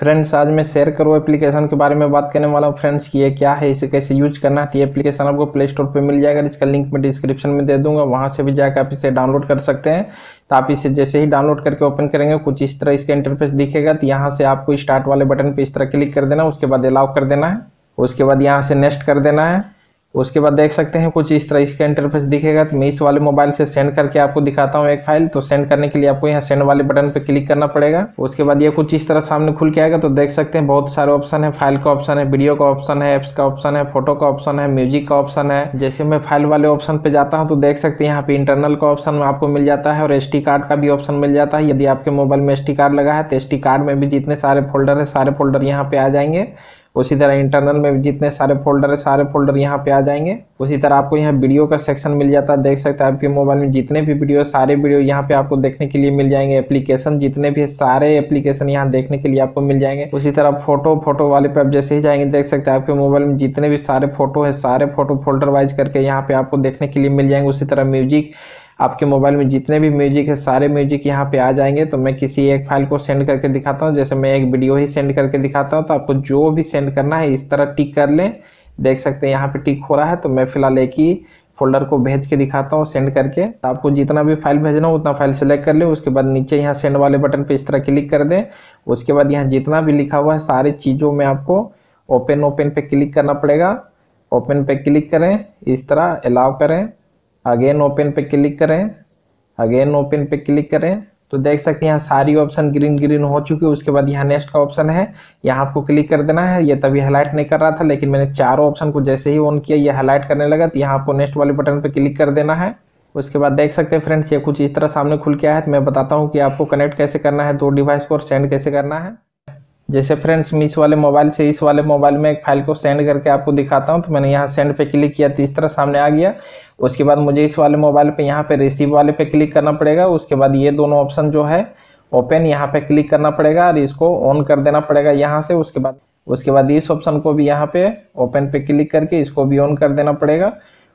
Friends आज मैं share करूँ एप्लीकेशन के बारे में बात करने वाला हूँ। फ्रेंड्स ये क्या है? इसे कैसे यूज़ करना है? तो ये एप्लीकेशन आपको प्ले स्टोर पर मिल जाएगा इसका लिंक मैं डिस्क्रिप्शन में दे दूँगा। वहाँ से भी जाकर आप इसे डाउनलोड कर सकते हैं। तो आप इसे जैसे ही डाउनलोड करके ओपन करेंगे, कुछ इस तरह इसका इंटरफेस दिखेगा। तो यहाँ से आपको स्टार्ट वाले बटन पर इस तरह क्लिक कर देना उसके बाद अलाउ कर देना है, उसके बाद यहाँ से नेक्स्ट कर देना है। उसके बाद देख सकते हैं कुछ इस तरह इसका इंटरफेस दिखेगा। तो मैं इस वाले मोबाइल से सेंड करके आपको दिखाता हूँ एक फ़ाइल तो सेंड करने के लिए आपको यहाँ सेंड वाले बटन पे क्लिक करना पड़ेगा। उसके बाद ये कुछ इस तरह सामने खुल के आएगा। तो देख सकते हैं बहुत सारे ऑप्शन है। फ़ाइल का ऑप्शन है वीडियो का ऑप्शन है एप्स का ऑप्शन है फ़ोटो का ऑप्शन है म्यूज़िक का ऑप्शन है। जैसे मैं फ़ाइल वाले ऑप्शन पे जाता हूँ तो देख सकते हैं यहाँ पे इंटरनल का ऑप्शन आपको मिल जाता है और एस कार्ड का भी ऑप्शन मिल जाता है। यदि आपके मोबाइल में एस कार्ड लगा है तो एस कार्ड में भी जितने सारे फोल्डर है, सारे फोल्डर यहाँ पे आ जाएँगे। उसी तरह इंटरनल में जितने सारे फोल्डर है, सारे फोल्डर यहाँ पे आ जाएँगे। उसी तरह आपको यहाँ वीडियो का सेक्शन मिल जाता है, देख सकते हैं आपके मोबाइल में जितने भी वीडियो सारे वीडियो यहाँ पे आपको देखने के लिए मिल जाएँगे। एप्लीकेशन जितने भी सारे एप्लीकेशन यहाँ देखने के लिए आपको मिल जाएँगे। उसी तरह फ़ोटो फ़ोटो वाले पे आप जैसे ही जाएँगे, देख सकते हैं आपके मोबाइल में जितने भी सारे फ़ोटो है, सारे फ़ोटो फोल्डर वाइज करके यहाँ पे आपको देखने के लिए मिल जाएँगे। उसी तरह म्यूज़िक आपके मोबाइल में जितने भी म्यूज़िक है, सारे म्यूज़िक यहाँ पे आ जाएँगे। तो मैं किसी एक फ़ाइल को सेंड करके दिखाता हूँ। जैसे मैं एक वीडियो ही सेंड करके दिखाता हूँ तो आपको जो भी सेंड करना है, इस तरह टिक कर लें। देख सकते हैं, यहाँ पे टिक हो रहा है तो मैं फ़िलहाल एक ही फोल्डर को भेज के दिखाता हूँ, सेंड करके। तो आपको जितना भी फ़ाइल भेजना हो, उतना फ़ाइल सेलेक्ट कर ले। उसके बाद नीचे यहाँ सेंड वाले बटन पे इस तरह क्लिक कर दें। उसके बाद यहाँ जितना भी लिखा हुआ है, सारी चीज़ों में आपको ओपन ओपन पे क्लिक करना पड़ेगा। ओपन पे क्लिक करें, इस तरह अलाउ करें। अगेन ओपन पे क्लिक करें। अगेन ओपन पे क्लिक करें। तो देख सकते हैं, यहाँ सारी ऑप्शन ग्रीन ग्रीन हो चुकी है। उसके बाद यहाँ नेक्स्ट का ऑप्शन है। यहाँ आपको क्लिक कर देना है। ये तभी हाईलाइट नहीं कर रहा था, लेकिन मैंने चारों ऑप्शन को जैसे ही ऑन किया, ये हाईलाइट करने लगा। तो यहाँ आपको नेक्स्ट वाले बटन पे क्लिक कर देना है। उसके बाद देख सकते हैं फ्रेंड्स ये कुछ इस तरह सामने खुल के आया है। तो मैं बताता हूँ कि आपको कनेक्ट कैसे करना है, दो डिवाइस को और सेंड कैसे करना है। जैसे फ्रेंड्स मैं इस वाले मोबाइल से इस वाले मोबाइल में एक फ़ाइल को सेंड करके आपको दिखाता हूँ तो मैंने यहाँ सेंड पे क्लिक किया तो इस तरह सामने आ गया। उसके बाद मुझे इस वाले मोबाइल पे यहाँ पे रिसीव वाले पे क्लिक करना पड़ेगा। उसके बाद ये दोनों ऑप्शन जो है ओपन यहाँ पे क्लिक करना पड़ेगा और इसको ऑन कर देना पड़ेगा यहाँ से। उसके बाद उसके बाद इस ऑप्शन को भी यहाँ पे ओपन पे क्लिक करके इसको भी ऑन कर देना पड़ेगा।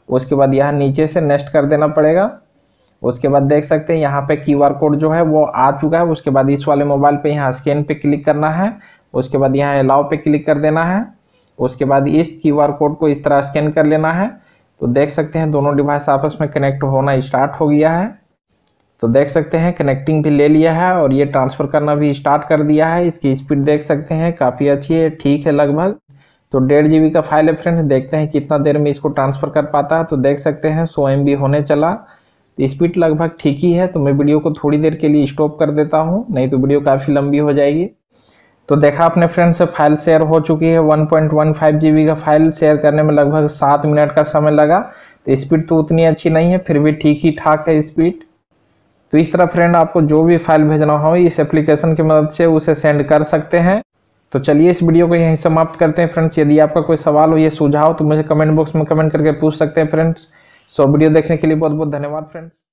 उसके बाद यहाँ नीचे से नेक्स्ट कर देना पड़ेगा। उसके बाद देख सकते हैं, यहाँ पे क्यूआर कोड जो है वो आ चुका है, उसके बाद इस वाले मोबाइल पे यहाँ स्कैन पे क्लिक करना है, उसके बाद यहाँ अलाउ पे क्लिक कर देना है, उसके बाद इस क्यूआर कोड को इस तरह स्कैन कर लेना है। तो देख सकते हैं, दोनों डिवाइस आपस में कनेक्ट होना स्टार्ट हो गया है। तो देख सकते हैं कनेक्टिंग भी ले लिया है और ये ट्रांसफ़र करना भी स्टार्ट कर दिया है। इसकी स्पीड देख सकते हैं, काफ़ी अच्छी है, ठीक है लगभग। तो डेढ़ जी का फ़ाइल है फ्रेंड देखते हैं कितना देर में इसको ट्रांसफ़र कर पाता है। तो देख सकते हैं, सौ एम होने चला। तो स्पीड लगभग ठीक ही है तो मैं वीडियो को थोड़ी देर के लिए स्टॉप कर देता हूँ, नहीं तो वीडियो काफ़ी लंबी हो जाएगी। तो देखा अपने फ्रेंड से फ़ाइल शेयर हो चुकी है 1.15 जीबी का फ़ाइल शेयर करने में लगभग सात मिनट का समय लगा। तो स्पीड तो उतनी अच्छी नहीं है, फिर भी ठीक ही ठाक है स्पीड तो इस तरह फ्रेंड आपको जो भी फ़ाइल भेजना हो, इस एप्लीकेशन की मदद से उसे सेंड कर सकते हैं। तो चलिए इस वीडियो को यहीं समाप्त करते हैं फ्रेंड्स यदि आपका कोई सवाल हो, या सुझाव तो मुझे कमेंट बॉक्स में कमेंट करके पूछ सकते हैं फ्रेंड्स सो वीडियो देखने के लिए बहुत बहुत धन्यवाद फ्रेंड्स